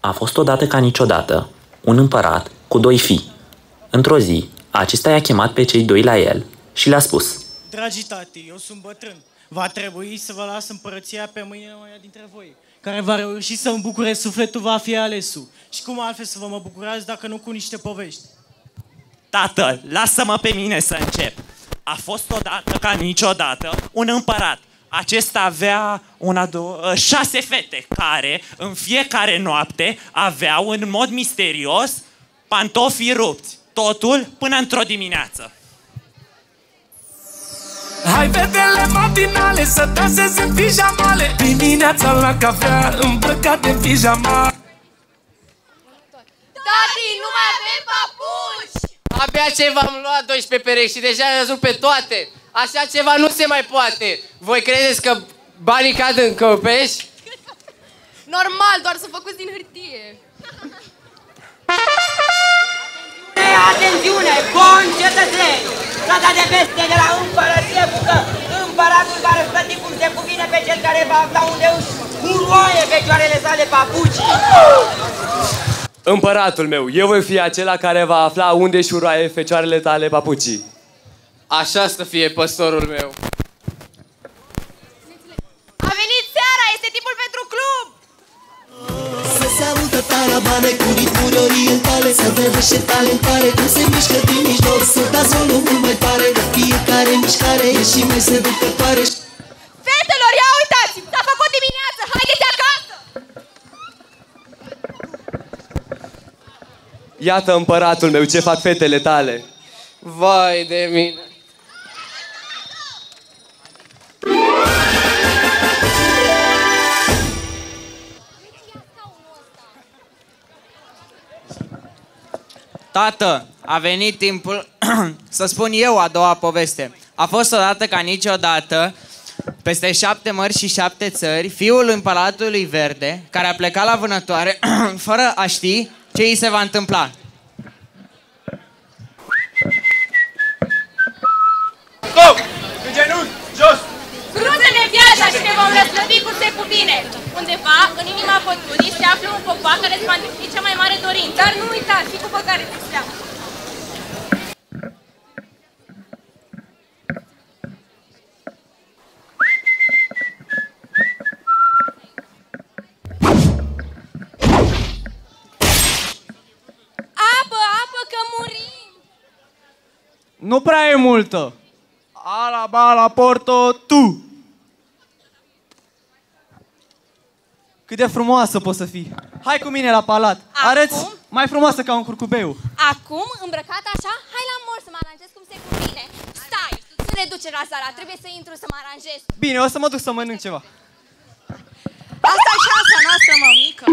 A fost odată ca niciodată un împărat cu doi fii. Într-o zi, acesta i-a chemat pe cei doi la el și le-a spus Dragii tati, eu sunt bătrân. Va trebui să vă las împărăția pe mâinile unuia dintre voi. Care va reuși să îmi bucure sufletul, va fi alesul. Și cum altfel să vă mă bucurați dacă nu cu niște povești? Tată, lasă-mă pe mine să încep. A fost odată ca niciodată un împărat. Acesta avea una, două, ă, șase fete care în fiecare noapte aveau în mod misterios pantofii rupți. Totul până într-o dimineață. Hai fetele matinale să danseze în pijamale Dimineața la cafea îmbrăcat în pijama Tati, nu mai avem papuci! Abia ce v-am luat 12 perechi și deja le pe toate. Așa ceva nu se mai poate. Voi credeți că banii cad în căpești? Normal, doar să făcuți din hârtie. Atențiune, bun cetățeni! Strada de peste de la împărăție bucă împăratul va răsplăti cum se cuvine pe cel care va afla unde își uroaie pecioarele sale papuci. Împăratul meu, eu voi fi acela care va afla unde își uroaie fecioarele tale papucii. Așa să fie păstorul meu. A venit seara, este timpul pentru club! Să se audă tarabane cu ritmuri orientale Să vedă și talentare cum se mișcă din mijloc Să dați volumul mai tare Fiecare mișcare e și mai seducătoare Fetelor, ia uitați! S-a făcut dimineață, haideți acasă! Iată împăratul meu, ce fac fetele tale. Vai de mine. Tată, a venit timpul să spun eu a doua poveste. A fost odată ca niciodată, peste șapte mări și șapte țări, fiul împăratului verde, care a plecat la vânătoare, fără a ști ce îi se va întâmpla. Și ne vom răsplăti cum se cuvine. Undeva, în inima pădurii, se află un copac care îți va îndeplini cea mai mare dorință. Dar nu uita, fii cu băgare de seamă. Apă, apă, că murim! Nu prea e multă. Ala bala porto tu. Cât de frumoasă poți să fii. Hai cu mine la palat. Acum? Arăți mai frumoasă ca un curcubeu. Acum, îmbrăcat așa, hai la mor să mă aranjez cum se cuvine. Stai, să ne ducem la Zara, trebuie să intru să mă aranjez. Bine, o să mă duc să mănânc ceva. Asta e șansa noastră, mămică.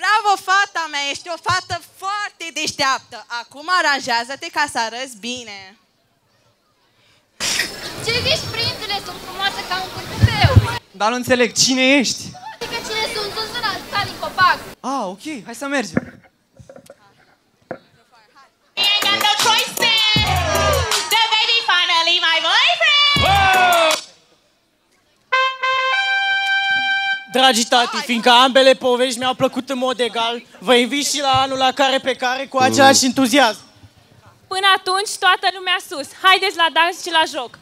Bravo, fata mea, ești o fată foarte deșteaptă. Acum aranjează-te ca să arăți bine. Ce zici, prințule, sunt frumoasă ca un curcubeu. Dar nu înțeleg, cine ești? Adică cine sunt, sunt zâna, sta din copac. Ah, ok, hai să mergem. Dragii tati, fiindcă ambele povești mi-au plăcut în mod egal, vă invit și la anul la care pe care cu același entuziasm. Până atunci, toată lumea sus. Haideți la dans și la joc.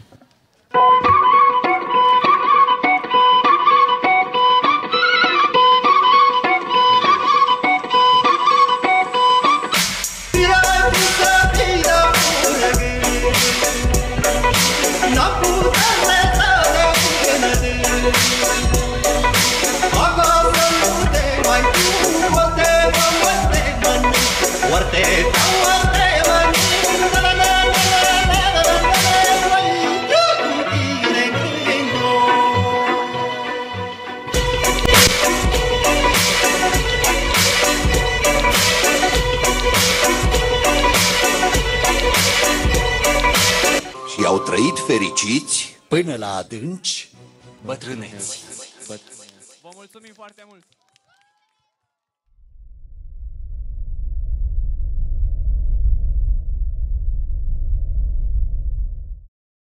Au trăit fericiți până la adânci bătrâneți. Vă mulțumim foarte mult!